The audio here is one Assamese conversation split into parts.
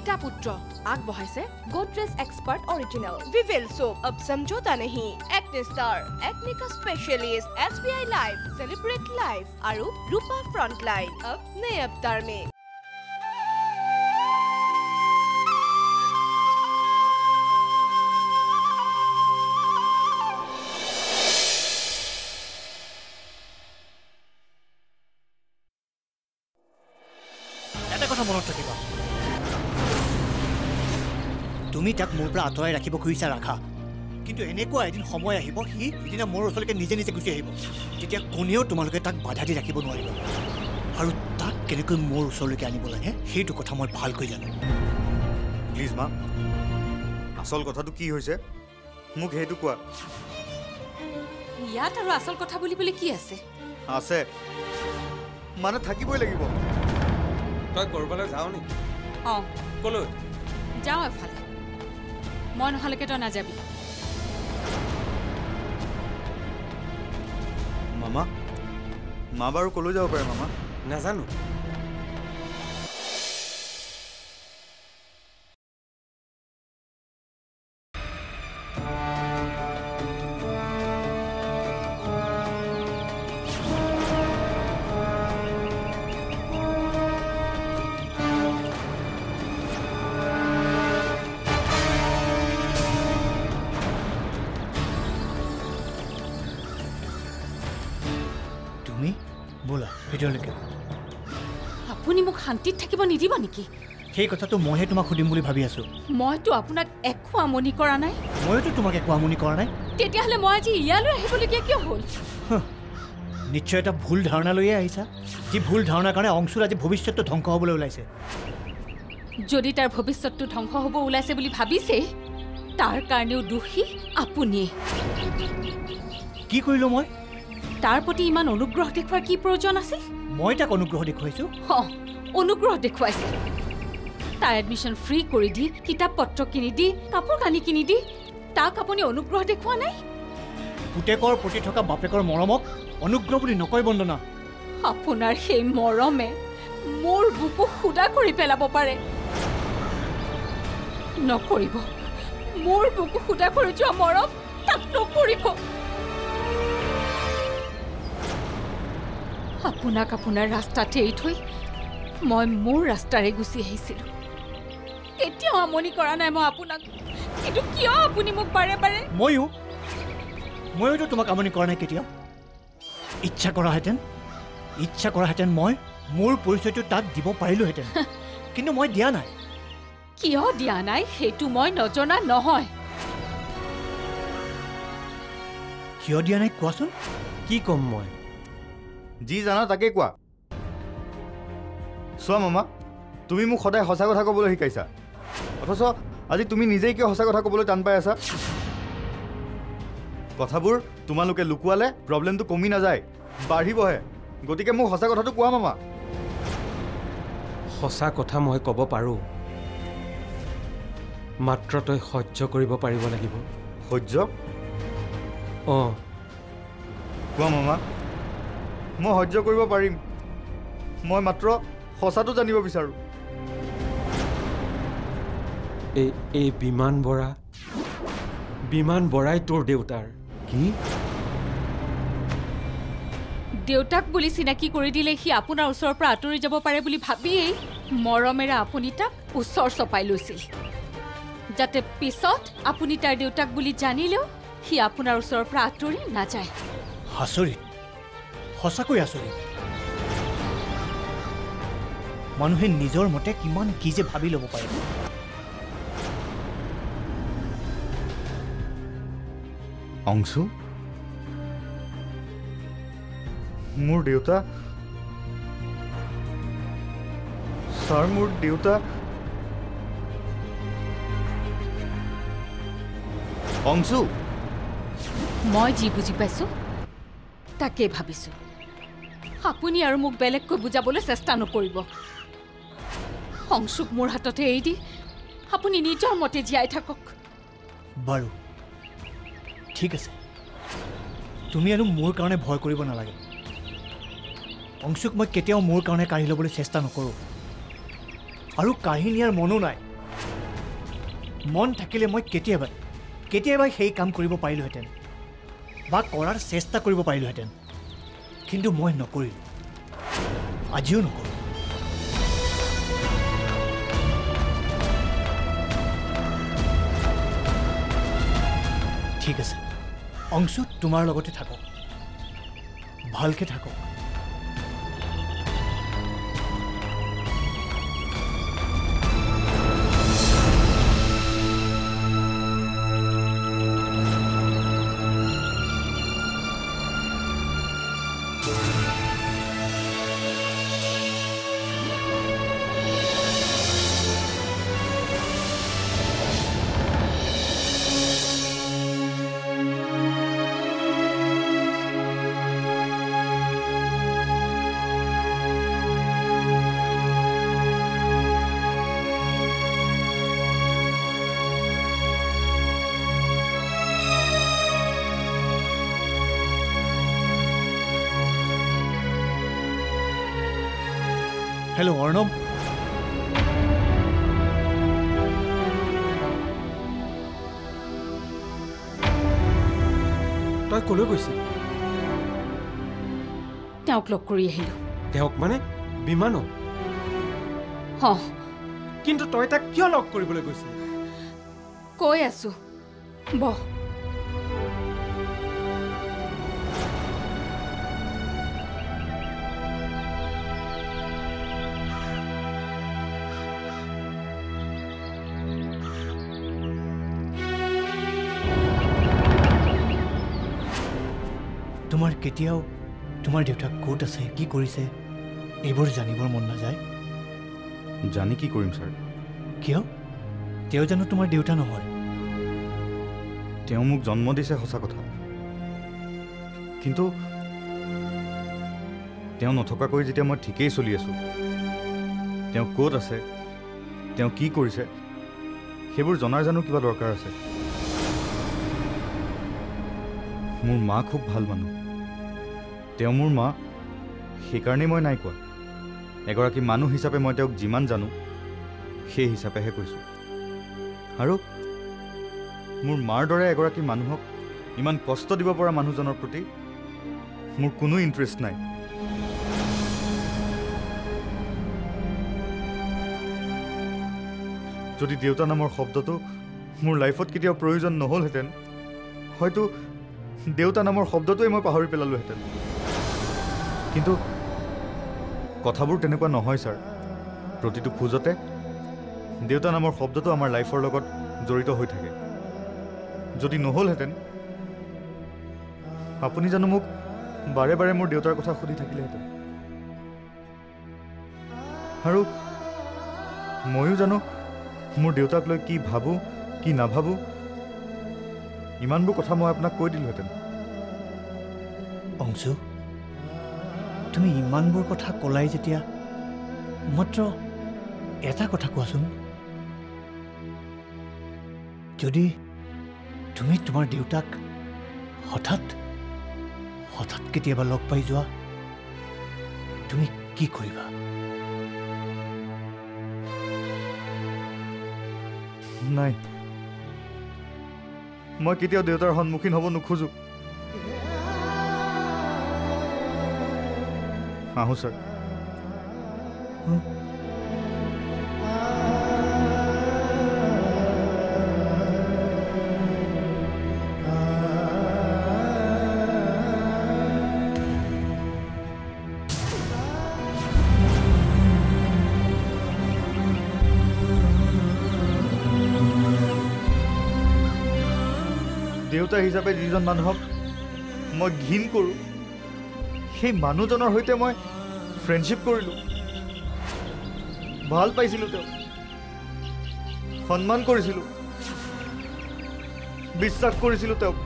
পিতা পুত্ৰ আগবঢ়াইছে গোদৰেজ এক্সপাৰ্ট অৰিজিনেল ভিভেল চোপ আপ সমঝোতা নেহি acne star এক্নিকা specialist S B I life celebrate life আৰু ৰূপা ফ্ৰণ্ট লাইন আপ নে আপতাৰ মে মনত থাকে। তুমি তাক মোৰ পৰা আঁতৰাই ৰাখিব খুজিছা ৰাখা। কিন্তু এনেকুৱা এদিন সময় আহিব সি সিদিনা মোৰ ওচৰলৈকে নিজে নিজে গুচি আহিব। তেতিয়া কোনেও তোমালোকে তাক বাধা দি ৰাখিব নোৱাৰিব। আৰু তাক কেনেকৈ মোৰ ওচৰলৈকে আনিব লাগে সেইটো কথা মই ভালকৈ জানো। প্লিজ মা। আচল কথাটো কি হৈছে? মোক সেইটো কোৱা। ইয়াত আৰু আচল কথা বুলিবলৈ কি আছে? আছে। মানে থাকিবই লাগিব। তই ক'ৰবালৈ যাওঁ নি অঁ। ক'লৈ? যাওঁ এফালে। মই নহালৈকে তই নাযাবি। মামা মা বাৰু ক'লৈ যাব পাৰে মামা? নাজানো। ভিতৰলৈকে আপুনি মোক শান্তিত থাকিব নিদিব নেকি? সেই কথাটো মইহে তোমাক সুধিম বুলি ভাবি আছোঁ। মইতো আপোনাক একো আমনি কৰা নাই। ময়োতো তোমাক একো আমনি কৰা নাই। তেতিয়াহ'লে মই আজি ইয়ালৈ আহিবলগীয়া কিয় হ'ল? নিশ্চয় এটা ভুল ধাৰণা লৈয়ে আহিছা। যি ভুল ধাৰণাৰ কাৰণে অংশুৰ আজি ভৱিষ্যতটো ধ্বংস হ'বলৈ ওলাইছে। যদি তাৰ ভৱিষ্যতটো ধ্বংস হ'ব ওলাইছে বুলি ভাবিছে তাৰ কাৰণেও দোষী আপুনিয়ে। কি কৰিলোঁ মই? তাৰ প্ৰতি ইমান অনুগ্ৰহ দেখুওৱাৰ কি প্ৰয়োজন আছিল? মই তাক অনুগ্ৰহ দেখুৱাইছোঁ। অঁ অনুগ্ৰহ দেখুৱাইছে। তাৰ এডমিশ্যন ফ্ৰী কৰি দি কিতাপ পত্ৰ কিনি দি কাপোৰ কানি কিনি দি তাক আপুনি অনুগ্ৰহ দেখুওৱা নাই? পুতেকৰ প্ৰতি থকা বাপেকৰ মৰমক অনুগ্ৰহ বুলি নকয় বন্দনা। আপোনাৰ সেই মৰমে মোৰ বুকু সুদা কৰি পেলাব পাৰে। নকৰিব। মোৰ বুকু সুদা কৰি যোৱা মৰম তাক নকৰিব। আপোনাক আপোনাৰ ৰাস্তাত এৰি থৈ মই মোৰ ৰাস্তাৰে গুচি আহিছিলোঁ। কেতিয়াও আমনি কৰা নাই মই আপোনাক। কিন্তু কিয় আপুনি মোক বাৰে বাৰে ময়ো ময়োতো তোমাক আমনি কৰা নাই কেতিয়াও। ইচ্ছা কৰাহেঁতেন ইচ্ছা কৰাহেঁতেন মই মোৰ পৰিচয়টো তাক দিব পাৰিলোহেঁতেন। কিন্তু মই দিয়া নাই। কিয় দিয়া নাই সেইটো মই নজনা নহয়। কিয় দিয়া নাই কোৱাচোন? কি ক'ম মই? যি জানা তাকে কোৱা। চোৱা মামা তুমি মোক সদায় সঁচা কথা ক'বলৈ শিকাইছা। অথচ আজি তুমি নিজেই কিয় সঁচা কথা ক'বলৈ টান পাই আছা? কথাবোৰ তোমালোকে লুকুৱালে প্ৰব্লেমটো কমি নাযায় বাঢ়িবহে। গতিকে মোক সঁচা কথাটো কোৱা মামা। সঁচা কথা মই ক'ব পাৰোঁ। মাত্ৰ তই সহ্য কৰিব পাৰিব লাগিব। সহ্য? অঁ। কোৱা মামা। মই সহ্য কৰিব পাৰিম। মই মাত্ৰ সঁচাটো জানিব বিচাৰোঁ। এই এই বিমান বৰা বিমান বৰাই তোৰ দেউতাৰ। কি? দেউতাক বুলি চিনাকি কৰি দিলে সি আপোনাৰ ওচৰৰ পৰা আঁতৰি যাব পাৰে বুলি ভাবিয়েই মৰমেৰে আপুনি তাক ওচৰ চপাই লৈছিল। যাতে পিছত আপুনি তাৰ দেউতাক বুলি জানিলেও সি আপোনাৰ ওচৰৰ পৰা আঁতৰি নাযায়। আচৰিত সঁচাকৈ আচৰিত। মানুহে নিজৰ মতে কিমান কি যে ভাবি ল'ব পাৰে। অংশু? মোৰ দেউতা? ছাৰ মোৰ দেউতা? অংশু? মই যি বুজি পাইছোঁ তাকেই ভাবিছোঁ। আপুনি আৰু মোক বেলেগকৈ বুজাবলৈ চেষ্টা নকৰিব। সংচুক মোৰ হাততে এৰি দি আপুনি নিজৰ মতে জীয়াই থাকক। বাৰু ঠিক আছে। তুমি আৰু মোৰ কাৰণে ভয় কৰিব নালাগে। অংশুক মই কেতিয়াও মোৰ কাৰণে কাঢ়ি ল'বলৈ চেষ্টা নকৰোঁ। আৰু কাঢ়ি নিয়াৰ মনো নাই। মন থাকিলে মই কেতিয়াবা কেতিয়াবা সেই কাম কৰিব পাৰিলোহেঁতেন। বা কৰাৰ চেষ্টা কৰিব পাৰিলোহেঁতেন। কিন্তু মই নকৰিলোঁ। আজিও নকৰোঁ। ঠিক আছে। অংশু তোমাৰ লগতে থাকক। ভালকে থাকক। হেল্ল' অৰ্ণৱ তই ক'লৈ গৈছিলি তেওঁক লগ কৰি আহিলোঁ। তেওঁক মানে? বিমানত অঁ। কিন্তু তই তাক কিয় লগ কৰিবলৈ গৈছিলি? কৈ আছোঁ। বহ। তোমাৰ কেতিয়াও তোমাৰ দেউতাক ক'ত আছে কি কৰিছে এইবোৰ জানিবৰ মন নাযায়? জানি কি কৰিম ছাৰ? কিয়? তেওঁ জানো তোমাৰ দেউতা নহয়। তেওঁ মোক জন্ম দিছে সঁচা কথা। কিন্তু তেওঁ নথকাকৈ যেতিয়া মই ঠিকেই চলি আছোঁ তেওঁ ক'ত আছে তেওঁ কি কৰিছে সেইবোৰ জনাৰ জানো কিবা দৰকাৰ আছে? মোৰ মা খুব ভাল মানুহ। তেওঁ মোৰ মা সেইকাৰণেই মই নাই কোৱা। এগৰাকী মানুহ হিচাপে মই তেওঁক যিমান জানো সেই হিচাপেহে কৈছোঁ। আৰু মোৰ মাৰ দৰে এগৰাকী মানুহক ইমান কষ্ট দিব পৰা মানুহজনৰ প্ৰতি মোৰ কোনো ইণ্টাৰেষ্ট নাই। যদি দেউতা নামৰ শব্দটো মোৰ লাইফত কেতিয়াও প্ৰয়োজন নহ'লহেঁতেন হয়তো দেউতা নামৰ শব্দটোৱে মই পাহৰি পেলালোহেঁতেন। কিন্তু কথাবোৰ তেনেকুৱা নহয় ছাৰ। প্ৰতিটো খোজতে দেউতা নামৰ শব্দটো আমাৰ লাইফৰ লগত জড়িত হৈ থাকে। যদি নহ'লহেঁতেন আপুনি জানো মোক বাৰে বাৰে মোৰ দেউতাৰ কথা সুধি থাকিলেহেঁতেন। আৰু ময়ো জানো মোৰ দেউতাক লৈ কি ভাবোঁ কি নাভাবোঁ ইমানবোৰ কথা মই আপোনাক কৈ দিলোহেঁতেন। অংশু? তুমি ইমানবোৰ কথা ক'লাই যেতিয়া মাত্ৰ এটা কথা কোৱাচোন। যদি তুমি তোমাৰ দেউতাক হঠাৎ হঠাৎ কেতিয়াবা লগ পাই যোৱা তুমি কি কৰিবা? নাই। মই কেতিয়াও দেউতাৰ সন্মুখীন হ'ব নোখোজোঁ। আহোঁ ছাৰ দেউতা হিচাপে যিজন মানুহক মই ঘীণ কৰোঁ সেই মানুহজনৰ সৈতে মই ফ্ৰেণ্ডশ্বিপ কৰিলোঁ। ভাল পাইছিলোঁ তেওঁক সন্মান কৰিছিলোঁ। বিশ্বাস কৰিছিলোঁ তেওঁক।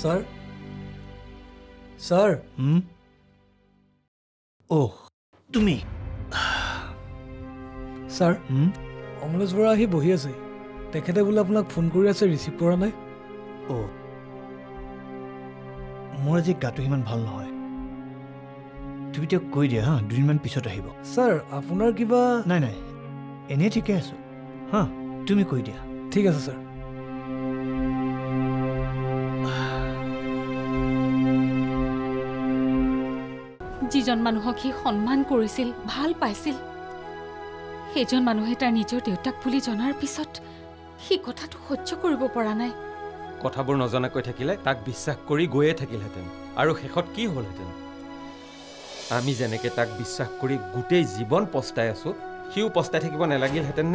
ছাৰ ছাৰ হুম? অ' তুমি? ছাৰ? অমলেশ বৰা আহি বহি আছে। তেখেতে বোলে আপোনাক ফোন কৰি আছে ৰিচিভ কৰা নাই? অ' মোৰ আজি গাটো সিমান ভাল নহয়। তুমি তেওঁক কৈ দিয়া হা দুদিনমান পিছত আহিব। ছাৰ আপোনাৰ কিবা নাই নাই এনেই ঠিকে আছোঁ। হা তুমি কৈ দিয়া। ঠিক আছে ছাৰ যিজন মানুহক সি সন্মান কৰিছিল ভাল পাইছিল সেইজন মানুহে তাৰ নিজৰ দেউতাক বুলি জনাৰ পিছত সি কথাটো সহ্য কৰিব পৰা নাই। কথাবোৰ নজনাকৈ থাকিলে তাক বিশ্বাস কৰি গৈয়ে থাকিলহেঁতেন। আৰু শেষত কি হ'লহেঁতেন? আমি যেনেকৈ তাক বিশ্বাস কৰি গোটেই জীৱন পস্তাই আছোঁ সিও পস্তাই থাকিব নালাগিলহেঁতেন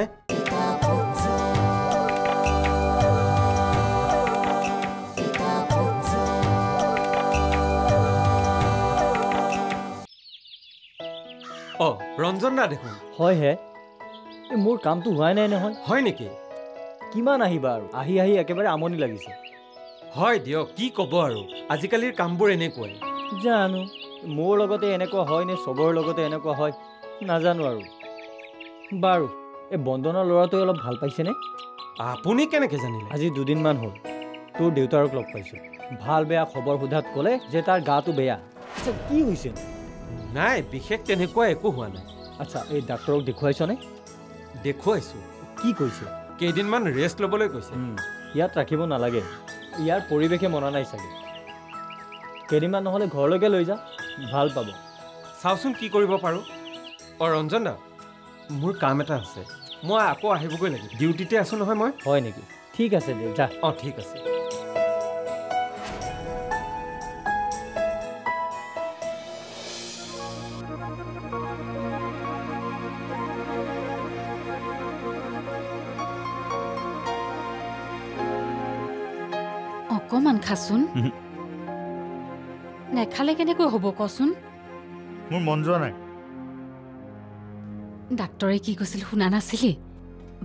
ৰঞ্জন দা দেখোন। হয় হে। এই মোৰ কামটো হোৱাই নাই নহয়। হয় নেকি? কিমান আহিবা আৰু? আহি আহি একেবাৰে আমনি লাগিছে। হয় দিয়ক কি ক'ব আৰু? আজিকালিৰ কামবোৰ এনেকুৱাই। জানো মোৰ লগতে এনেকুৱা হয় নে চবৰ লগতে এনেকুৱা হয় নাজানো আৰু। বাৰু এই বন্দনৰ ল'ৰাটোৱে অলপ ভাল পাইছেনে? আপুনি কেনেকৈ জানিলে? আজি দুদিনমান হ'ল তোৰ দেউতাৰক লগ পাইছোঁ। ভাল বেয়া খবৰ সোধাত ক'লে যে তাৰ গাটো বেয়া। আচ্ছা কি হৈছে? নাই বিশেষ তেনেকুৱা একো হোৱা নাই। আচ্ছা এই ডাক্তৰক দেখুৱাইছনে? দেখুৱাইছোঁ। কি কৈছে? কেইদিনমান ৰেষ্ট ল'বলৈ কৈছে। ইয়াত ৰাখিব নালাগে। ইয়াৰ পৰিৱেশে মনা নাই চাগে। কেইদিনমান নহ'লে ঘৰলৈকে লৈ যা ভাল পাব। চাওঁচোন কি কৰিব পাৰোঁ। অঁ ৰঞ্জন দা মোৰ কাম এটা আছে। মই আকৌ আহিবগৈ লাগিব ডিউটিতে আছোঁ নহয় মই? হয় নেকি? ঠিক আছে দে যা। অঁ ঠিক আছে। খাচোন। নেখালে কেনেকৈ হ'ব কচোন? মোৰ মন যোৱা নাই। ডাক্তৰে কি কৈছিল শুনা নাছিলি?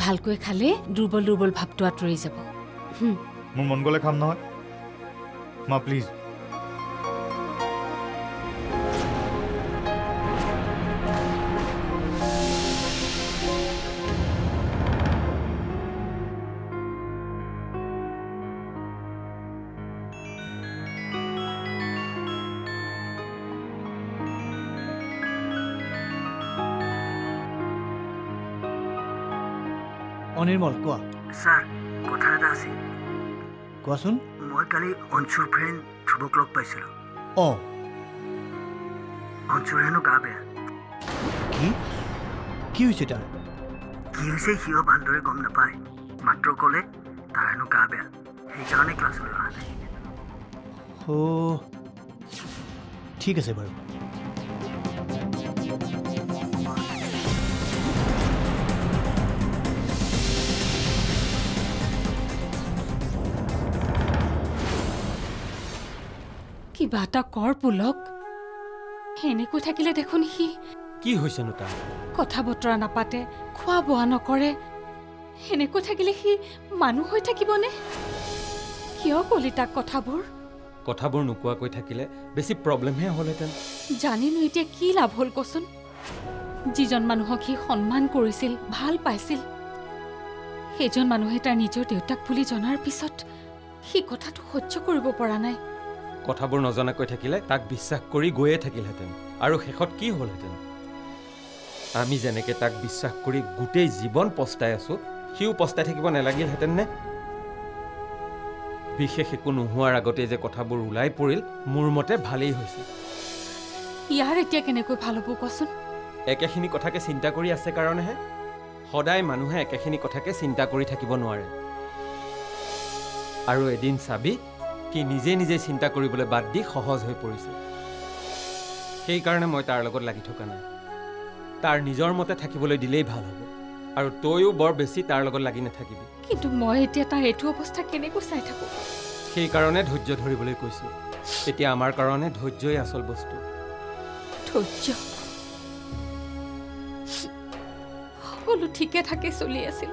ভালকৈ খালে দুৰ্বল দুৰ্বল ভাৱটো আঁতৰি যাব। মোৰ মন গ'লে খাম নহয়। মা প্লিজ। অনিৰ্মল কোৱা। ছাৰ কথা এটা আছিল কোৱাচোন। মই কালি অঞ্চুৰ ফ্ৰেণ্ড ধ্ৰুৱক লগ পাইছিলোঁ। অঁ। অঞ্চুৰ হেনো গা বেয়া। কি? কি হৈছে তাৰ? কি হৈছে সিও ভালদৰে গম নাপায়। মাত্ৰ ক'লে তাৰ হেনো গা বেয়া। সেইকাৰণে ক্লাছলৈ অহা নাই। ঠিক আছে বাৰু। কিবা এটা কৰ পুলক। এনেকৈ থাকিলে দেখোন সি কি হৈছেনো তাৰ? কথা বতৰা নাপাতে খোৱা বোৱা নকৰে। সেনেকৈ থাকিলে সি মানুহ হৈ থাকিবনে? কিয় কলি তাক কথাবোৰ? কথাবোৰ নোকোৱাকৈ থাকিলে বেছি প্ৰব্লেমহে হ'লহেঁতেন। জানিনো এতিয়া কি লাভ হ'ল কচোন। যিজন মানুহক সি সন্মান কৰিছিল ভাল পাইছিল সেইজন মানুহে তাৰ নিজৰ দেউতাক বুলি জনাৰ পিছত সি কথাটো সহ্য কৰিব পৰা নাই। কথাবোৰ নজনাকৈ থাকিলে তাক বিশ্বাস কৰি গৈয়ে থাকিলহেঁতেন। আৰু শেষত কি হ'লহেঁতেন? আমি যেনেকৈ তাক বিশ্বাস কৰি গোটেই জীৱন পস্তাই আছোঁ সিও পস্তাই থাকিব নালাগিলহেঁতেন নে? বিশেষ একো নোহোৱাৰ আগতে যে কথাবোৰ ওলাই পৰিল মোৰ মতে ভালেই হৈছে। ইয়াৰ এতিয়া কেনেকৈ ভাল হ'ব কচোন একেখিনি কথাকে চিন্তা কৰি আছে কাৰণেহে। সদায় মানুহে একেখিনি কথাকে চিন্তা কৰি থাকিব নোৱাৰে। আৰু এদিন চাবি সি নিজে নিজে চিন্তা কৰিবলৈ বাদ দি সহজ হৈ পৰিছে। সেইকাৰণে মই তাৰ লগত লাগি থকা নাই। তাৰ নিজৰ মতে থাকিবলৈ দিলেই ভাল হ'ব। আৰু তয়ো বৰ বেছি তাৰ লগত লাগি নাথাকিবি। কিন্তু মই এতিয়া তাৰ এইটো অৱস্থা কেনেকৈ চাই থাকোঁ? সেইকাৰণে ধৈৰ্য ধৰিবলৈ কৈছোঁ। এতিয়া আমাৰ কাৰণে ধৈৰ্যই আচল বস্তু। ধৈৰ্য? সকলো ঠিকে থাকে চলি আছিল।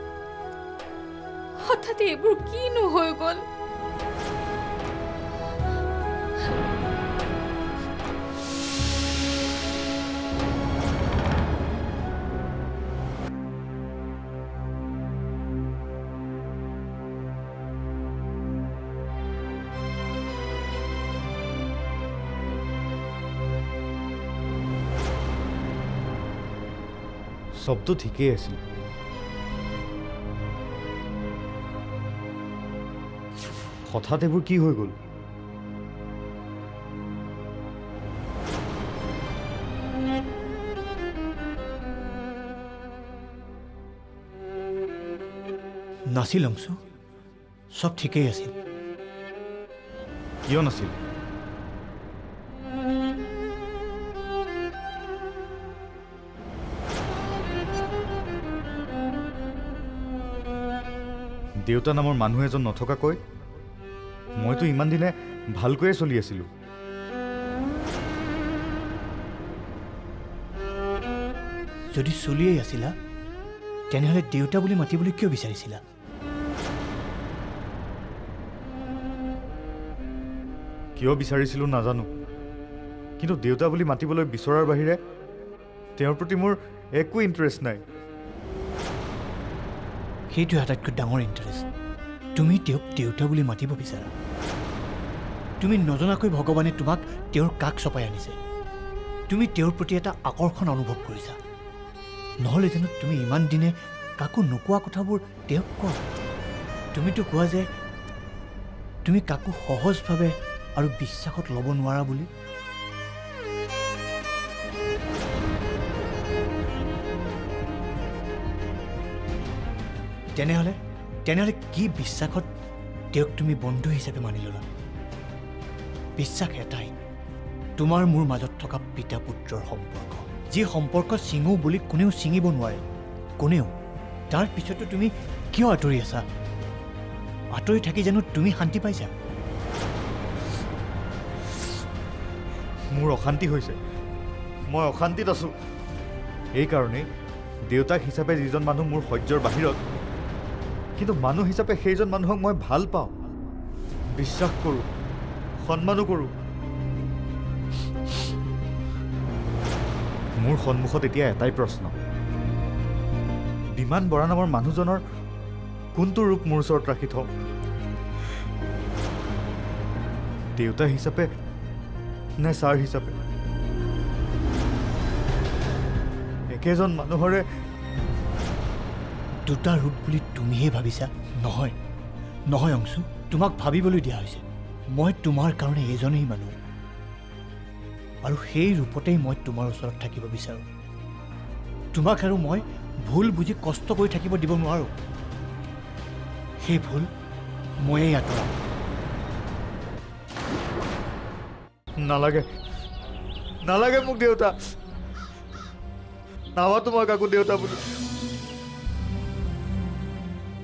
হঠাৎ এইবোৰ কিনো হৈ গ'ল? চবটো ঠিকেই আছিল। হঠাৎ এইবোৰ কি হৈ গ'ল? নাছিল অংশু চব ঠিকেই আছিল। কিয় নাছিল? দেউতা নামৰ মানুহ এজন নথকাকৈ মইতো ইমান দিনে ভালকৈয়ে চলি আছিলোঁ। যদি চলিয়েই আছিলা তেনেহ'লে দেউতা বুলি মাতিবলৈ কিয় বিচাৰিছিলা? কিয় বিচাৰিছিলোঁ নাজানো। কিন্তু দেউতা বুলি মাতিবলৈ বিচৰাৰ বাহিৰে তেওঁৰ প্ৰতি মোৰ একো ইণ্টাৰেষ্ট নাই। সেইটোৱে আটাইতকৈ ডাঙৰ ইণ্টাৰেষ্ট তুমি তেওঁক দেউতা বুলি মাতিব বিচাৰা। তুমি নজনাকৈ ভগৱানে তোমাক তেওঁৰ কাষ চপাই আনিছে। তুমি তেওঁৰ প্ৰতি এটা আকৰ্ষণ অনুভৱ কৰিছা। নহ'লে জানো তুমি ইমান দিনে কাকো নোকোৱা কথাবোৰ তেওঁক কোৱা? তুমিতো কোৱা যে তুমি কাকো সহজভাৱে আৰু বিশ্বাসত ল'ব নোৱাৰা বুলি। তেনেহ'লে তেনেহ'লে কি বিশ্বাসত তেওঁক তুমি বন্ধু হিচাপে মানি ল'লা? বিশ্বাস এটাই তোমাৰ মোৰ মাজত থকা পিতা পুত্ৰৰ সম্পৰ্ক। যি সম্পৰ্ক ছিঙো বুলি কোনেও ছিঙিব নোৱাৰে। কোনেও তাৰ পিছতো তুমি কিয় আঁতৰি আছা? আঁতৰি থাকি জানো তুমি শান্তি পাইছা? মোৰ অশান্তি হৈছে। মই অশান্তিত আছোঁ। এইকাৰণেই দেউতাক হিচাপে যিজন মানুহ মোৰ সহ্যৰ বাহিৰত কিন্তু মানুহ হিচাপে সেইজন মানুহক মই ভাল পাওঁ। বিশ্বাস কৰোঁ সন্মানো কৰোঁ। মোৰ সন্মুখত এতিয়া এটাই প্ৰশ্ন। বিমান বৰা নামৰ মানুহজনৰ কোনটো ৰূপ মোৰ ওচৰত ৰাখি থওঁ? দেউতা হিচাপে নে ছাৰ হিচাপে? একেজন মানুহৰে দুটা ৰূপ বুলি তুমিহে ভাবিছা? নহয়। নহয় অংশু তোমাক ভাবিবলৈ দিয়া হৈছে। মই তোমাৰ কাৰণে এজনেই মানুহ। আৰু সেই ৰূপতেই মই তোমাৰ ওচৰত থাকিব বিচাৰোঁ। তোমাক আৰু মই ভুল বুজি কষ্ট কৰি থাকিব দিব নোৱাৰোঁ। সেই ভুল ময়েই আঁতৰাম। নালাগে। নালাগে মোক দেউতা। নামাতো মই কাকো দেউতা বুলি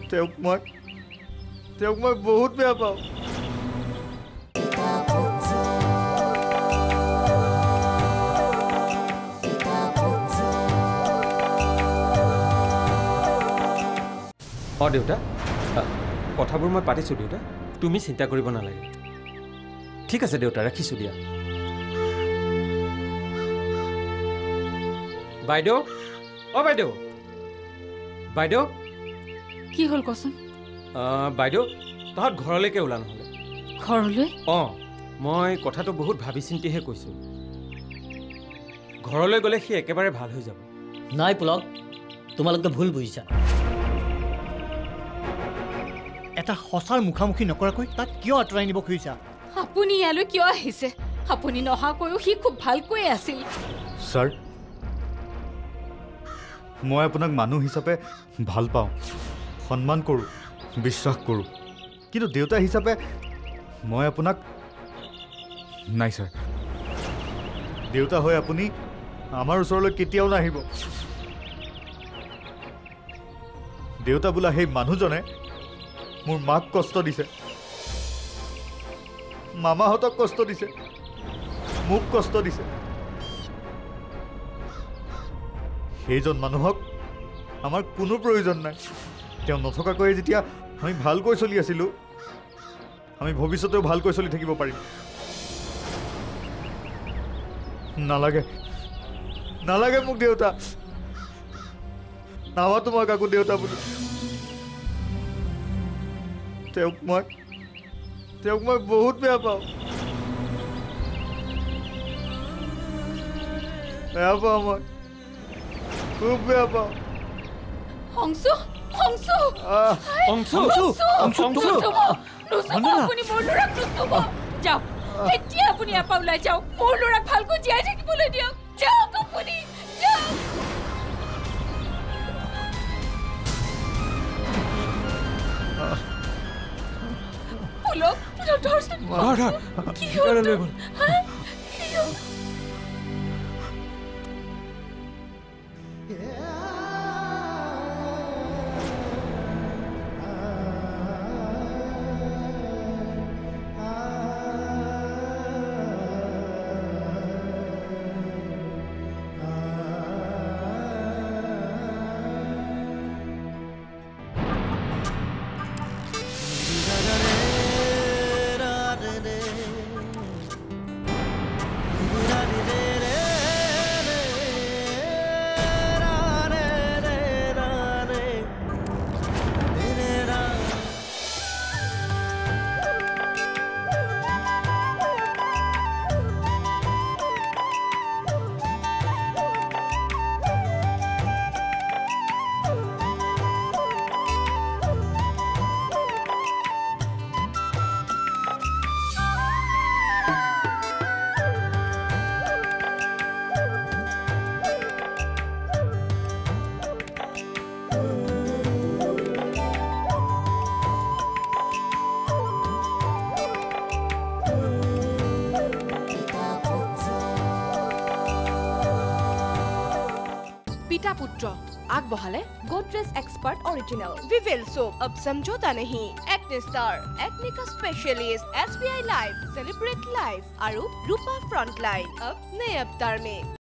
তেওঁক মই তেওঁক মই বহুত বেয়া পাওঁ অঁ দেউতা। কথাবোৰ মই পাতিছোঁ দেউতা। তুমি চিন্তা কৰিব নালাগে। ঠিক আছে দেউতা ৰাখিছোঁ দিয়া। বাইদেউ? অঁ বাইদেউ। বাইদেউ? কি হ'ল কচোন? আ, বাইদেউ তহঁত ঘৰলৈকে ওলা নহ'লে। ঘৰলৈ? অঁ মই কথাটো বহুত ভাবি চিন্তিহে কৈছোঁ। ঘৰলৈ গ'লে সি একেবাৰে ভাল হৈ যাব। নাই পুলক তোমালোকে ভুল বুজিছা। এটা সঁচাৰ মুখামুখি নকৰাকৈ তাক কিয় আঁতৰাই নিব খুজিছা? আপুনি ইয়ালৈ কিয় আহিছে? আপুনি নহাকৈও সি খুব ভালকৈ আছিল। ছাৰ মই আপোনাক মানুহ হিচাপে ভাল পাওঁ। সন্মান কৰোঁ বিশ্বাস কৰোঁ। কিন্তু দেউতা হিচাপে মই আপোনাক নাই ছাৰ। দেউতা হৈ আপুনি আমাৰ ওচৰলৈ কেতিয়াও নাহিব। দেউতা বোলা সেই মানুহজনে মোৰ মাক কষ্ট দিছে। মামাহঁতক কষ্ট দিছে। মোক কষ্ট দিছে। সেইজন মানুহক আমাৰ কোনো প্ৰয়োজন নাই। তেওঁ নথকাকৈয়ে যেতিয়া আমি ভালকৈ চলি আছিলোঁ আমি ভৱিষ্যতেও ভালকৈ চলি থাকিব পাৰিম। নালাগে। নালাগে মোক দেউতা। নামাতো মই কাকো দেউতা বুলি। তেওঁক মই তেওঁক মই বহুত বেয়া পাওঁ। বেয়া পাওঁ মই। খুব বেয়া পাওঁ। হংসু হংসু আহ, অংশু হংসু অংশু, নুচুব নুচুব বন্দনা। আপুনি মোৰ ল'ৰাক নুচুব যাওক এতিয়া আপুনি ইয়াৰ পৰা ওলাই যাওক মোৰ ল'ৰাক ভালকৈ জীয়াই থাকিবলৈ দিয়ক যাওক আপুনি যাওক পুলক পুলক ধৰচোন ধৰ ধৰ কি হ'ল লৈ তোৰ? গ'ল হা? কি আগবঢ়ালে Godrej Expert Original. Vivel soap अब समझौता नहीं एक्ने स्टार एक्ने का specialist S B I life celebrate life और रूपा फ्रंट लाइन अब नए अवतार में